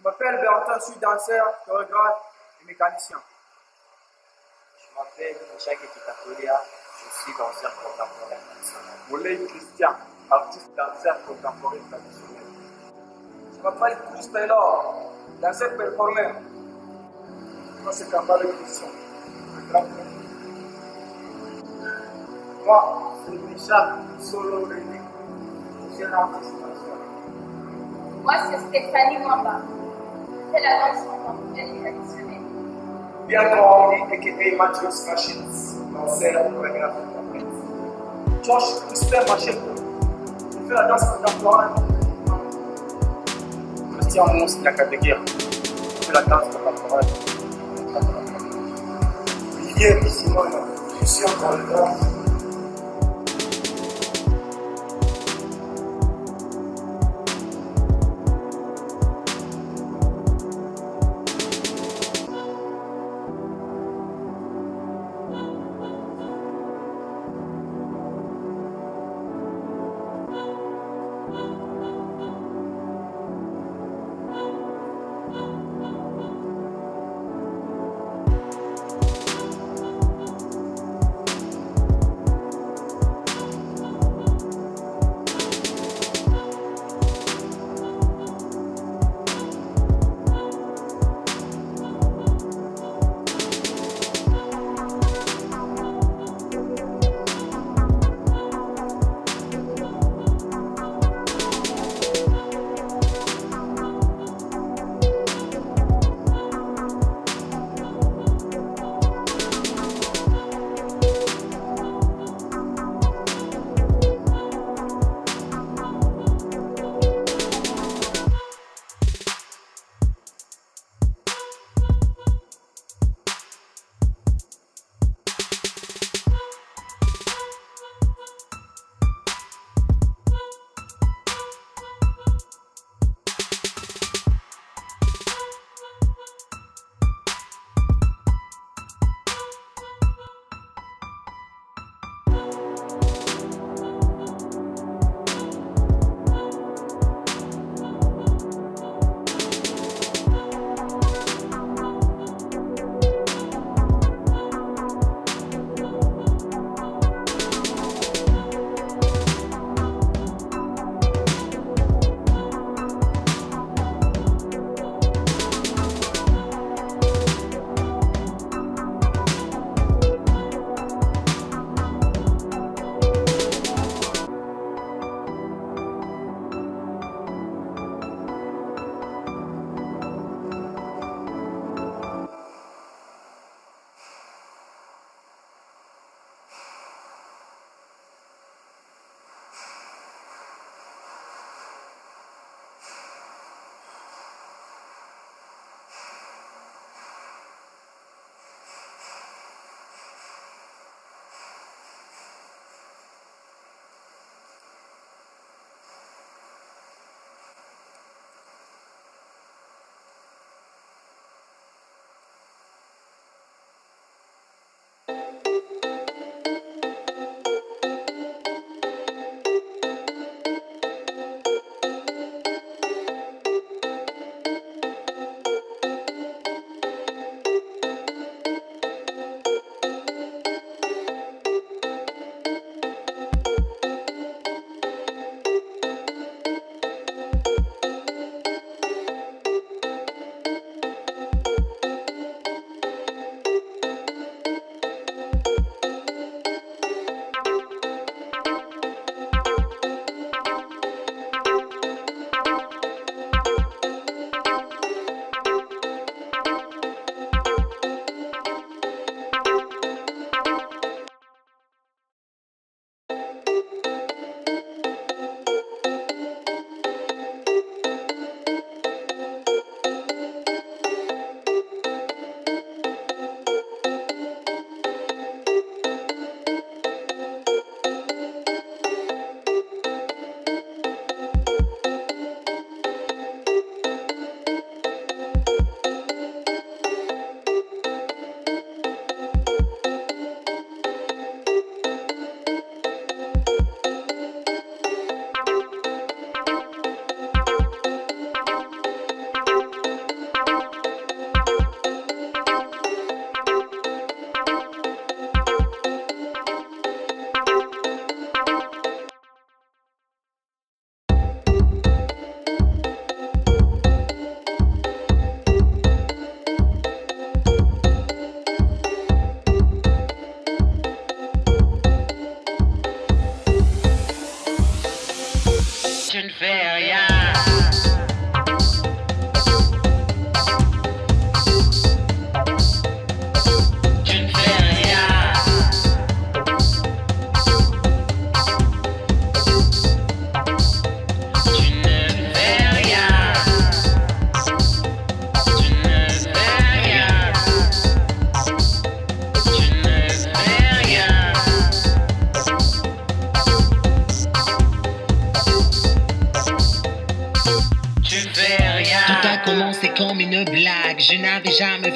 Je m'appelle Bertin, je suis danseur, chorégraphe et mécanicien. Je m'appelle Jacques Kitatolia, je suis danseur contemporain traditionnel. Moulay Christian, artiste danseur contemporain traditionnel. Je m'appelle Chris Taylor, danseur performeur. Moi, c'est Kambale Christian, le grand frère. Moi, c'est Michel Solo René. Je suis un artiste danseur. Moi, c'est Stéphanie Mwamba. Je fais la danse et traditionnelle. Pierre Coroni, a.k.a. Matthews Machines, danseur, chorégraphe et interprète. Josh. Je fais la danse contemporaine. Christian Mousse Nyakateguia, je fais la danse. Olivier Pissimone. Je suis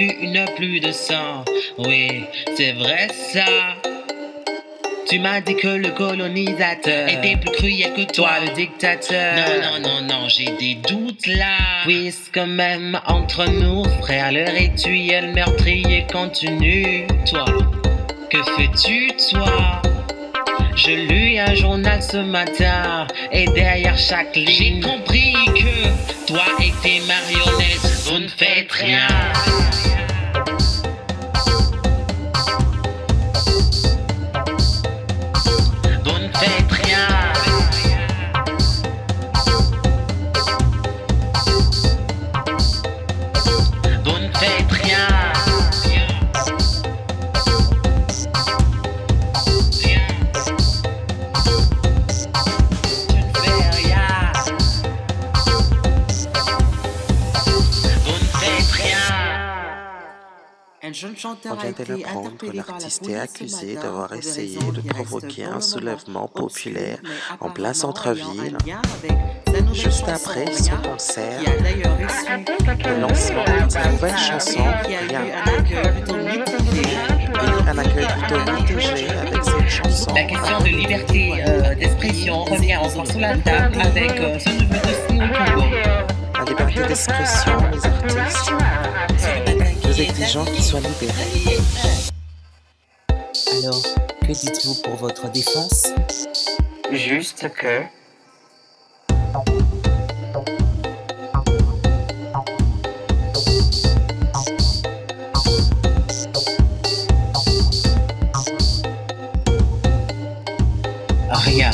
Vu une pluie de sang. Oui, c'est vrai ça. Tu m'as dit que le colonisateur était plus cruel que toi, le dictateur. Non, non, non, non, j'ai des doutes là. Puisque même entre nous, frère, le rituel meurtrier continue. Toi, que fais-tu, toi? Je lis un journal ce matin et derrière chaque ligne, j'ai compris que toi et tes marionnettes, vous ne faites rien. Chanteur On vient de l'apprendre que l'artiste est accusé d'avoir des essayé de provoquer un soulèvement populaire en plein centre-ville, juste après son concert, le lancement de sa nouvelle chanson, qui a eu Rien. un accueil plutôt mitigé. Et un accueil plutôt mitigé avec cette chanson. La question de liberté euh, d'expression revient encore sous la table avec euh, ce nouveau dossier au Congo. La liberté d'expression, les artistes, nous exigeons qu'ils soient libérés. Alors, que dites-vous pour votre défense? Juste que. Rien.